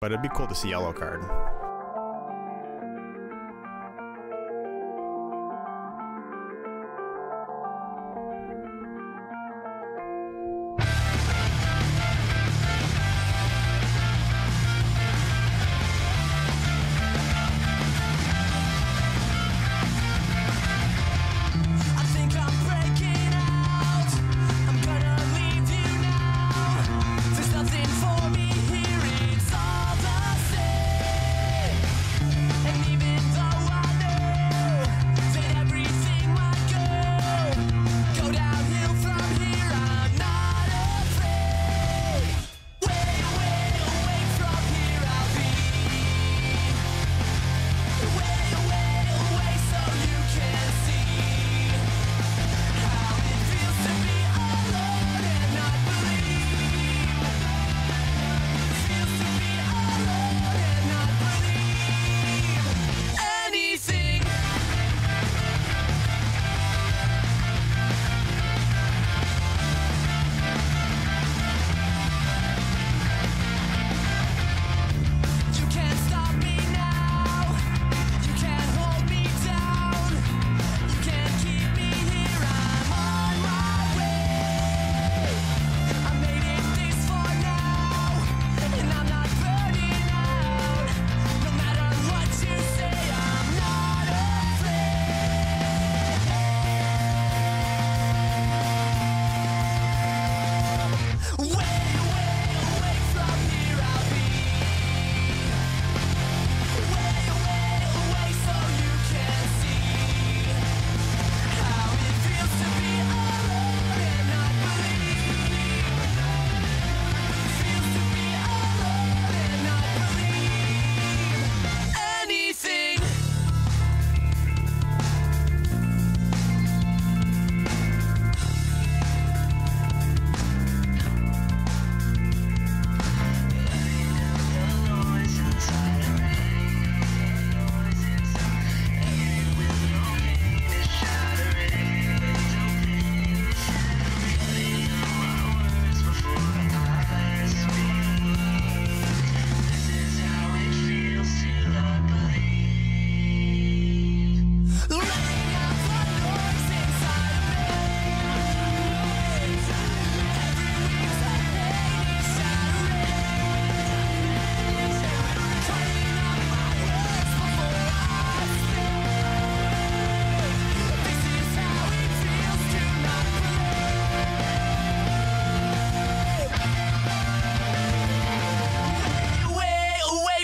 But it'd be cool to see yellow card.